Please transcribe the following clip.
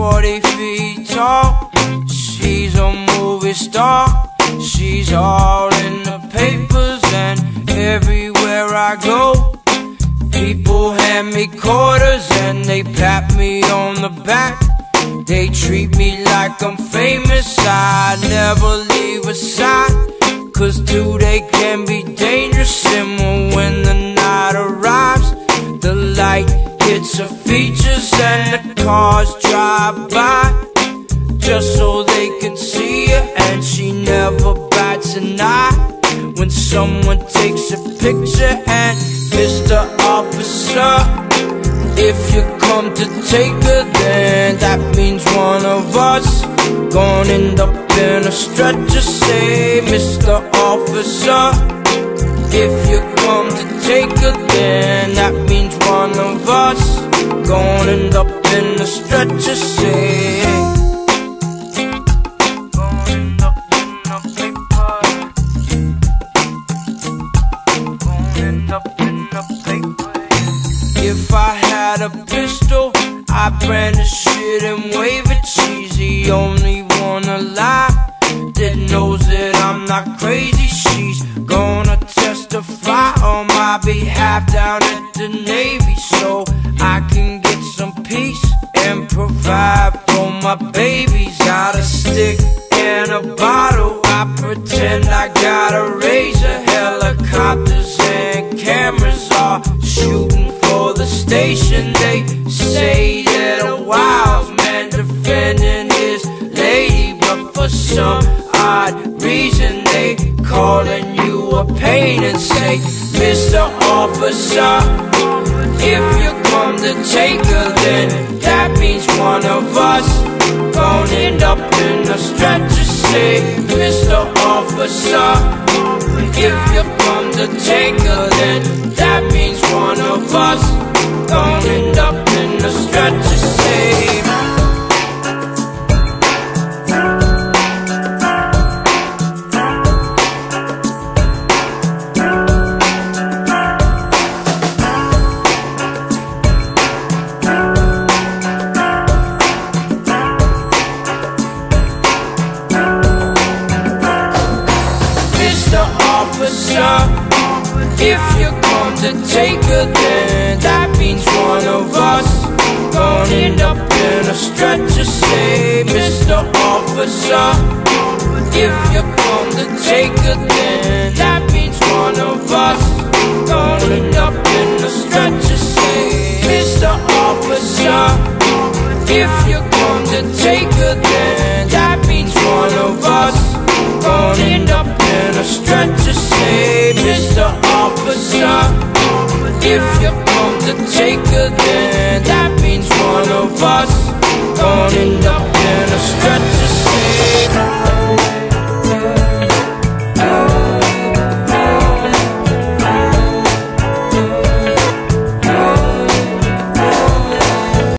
40 feet tall. She's a movie star. She's all in the papers and everywhere I go. People hand me quarters and they pat me on the back. They treat me like I'm famous. I never leave a side. Cause they can be dangerous. And when the night arrives, the light hits her features and the cars drive by. Just so they can see her. And she never bats an eye. When someone takes a picture and Mr. Officer if you come to take her, then that means one of us Gonna end up in a stretcher, say Mr. Officer If you come to take her, then that means one of us Gonna end up in a stretcher, paper if I had a pistol, I'd brand the shit and wave it. The only one alive that knows that I'm not crazy. She's gonna testify on my behalf down at the Navy so I can peace and provide for my babies. Got a stick and a bottle. I pretend I got a razor. Helicopters and cameras are shooting for the station. They say that a wild man defending his lady, but for some odd reason they calling you a pain and say, Mr. Officer, if you come to take her, then that means one of us gonna end up in a stretcher. Say, Mr. Officer, if you come to take her, then that if you come to take her, then that means one of us gonna end up in a stretcher. Say, Mr. Officer, if you come to take her, then that means one of us gonna end up in a stretcher. Say, Mr. Officer, if you come to take her, then that means one of us gonna end up in a stretcher. Say, Mr. Officer, if you're prone to take a dance That means one of us gonna